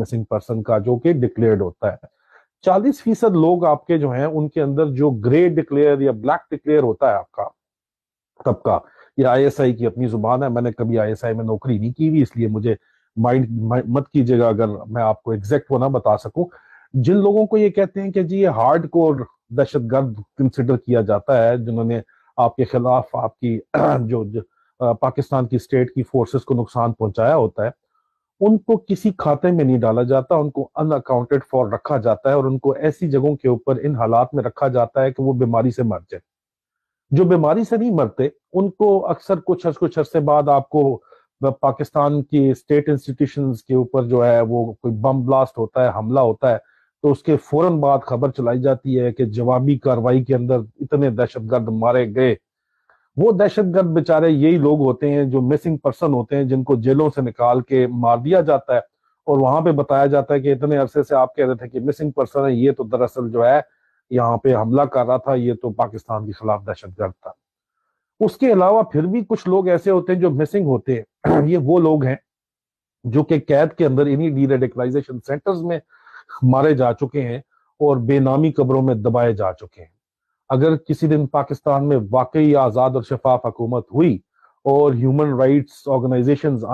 Missing person का जो कि डिक्लेयर्ड होता है। चालीस फ़ीसद लोग आपके जो हैं उनके अंदर जो ग्रे डिक्लेयर या ब्लैक डिक्लेयर होता है आपका तबका ये आईएसआई की अपनी ज़ुबान है मैंने कभी आईएसआई में नौकरी नहीं की हुई इसलिए मुझे माइंड मत कीजिएगा अगर मैं आपको एग्जैक्ट होना बता सकूँ। जिन लोगों को ये कहते हैं कि जी ये हार्ड कोर दहशत गर्द कंसिडर किया जाता है जिन्होंने आपके खिलाफ आपकी जो, जो पाकिस्तान की स्टेट की फोर्सेस को नुकसान पहुँचाया होता है उनको किसी खाते में नहीं डाला जाता, उनको अनअकाउंटेड फॉर रखा जाता है और उनको ऐसी जगहों के ऊपर, इन हालात में रखा जाता है कि वो बीमारी से मर जाए। जो बीमारी से नहीं मरते, उनको अक्सर कुछ कुछ अरसे बाद आपको पाकिस्तान की स्टेट इंस्टीट्यूशन के ऊपर जो है, वो कोई बम ब्लास्ट होता है, हमला होता है तो उसके फ़ौरन बाद खबर चलाई जाती है कि जवाबी कार्रवाई के अंदर इतने दहशतगर्द मारे गए। वो दहशतगर्द बेचारे यही लोग होते हैं जो मिसिंग पर्सन होते हैं, जिनको जेलों से निकाल के मार दिया जाता है। और वहाँ पे बताया जाता है कि इतने अरसे से आप कह रहे थे कि मिसिंग पर्सन है, ये तो दरअसल जो है, यहाँ पे हमला कर रहा था, ये तो पाकिस्तान के खिलाफ दहशतगर्द था। उसके अलावा फिर भी कुछ लोग ऐसे होते हैं जो मिसिंग होते हैं। ये वो लोग हैं, जो कि कैद के अंदर इन्हीं डी रेडिकलाइजेशन सेंटर्स में मारे जा चुके हैं और बेनामी कब्रों में दबाए जा चुके हैं। अगर किसी दिन पाकिस्तान में वाकई आज़ाद और शफाफ हुकूमत हुई और ह्यूमन राइट्स ऑर्गेनाइजेशंस